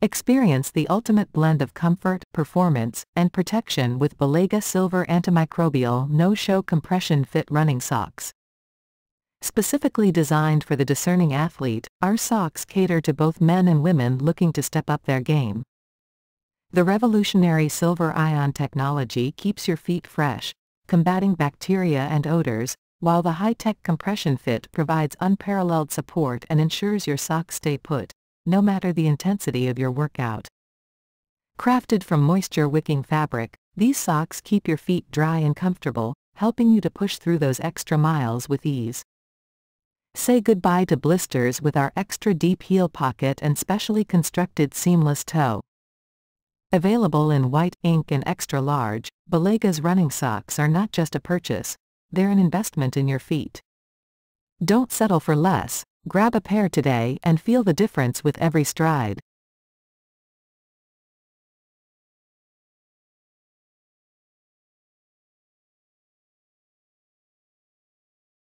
Experience the ultimate blend of comfort, performance, and protection with Balega Silver Antimicrobial No-Show Compression Fit Running Socks. Specifically designed for the discerning athlete, our socks cater to both men and women looking to step up their game. The revolutionary silver ion technology keeps your feet fresh, combating bacteria and odors, while the high-tech compression fit provides unparalleled support and ensures your socks stay put no matter the intensity of your workout. Crafted from moisture-wicking fabric, these socks keep your feet dry and comfortable, helping you to push through those extra miles with ease. Say goodbye to blisters with our extra deep heel pocket and specially constructed seamless toe. Available in white, ink and extra large, Balega's running socks are not just a purchase, they're an investment in your feet. Don't settle for less, Grab a pair today and feel the difference with every stride.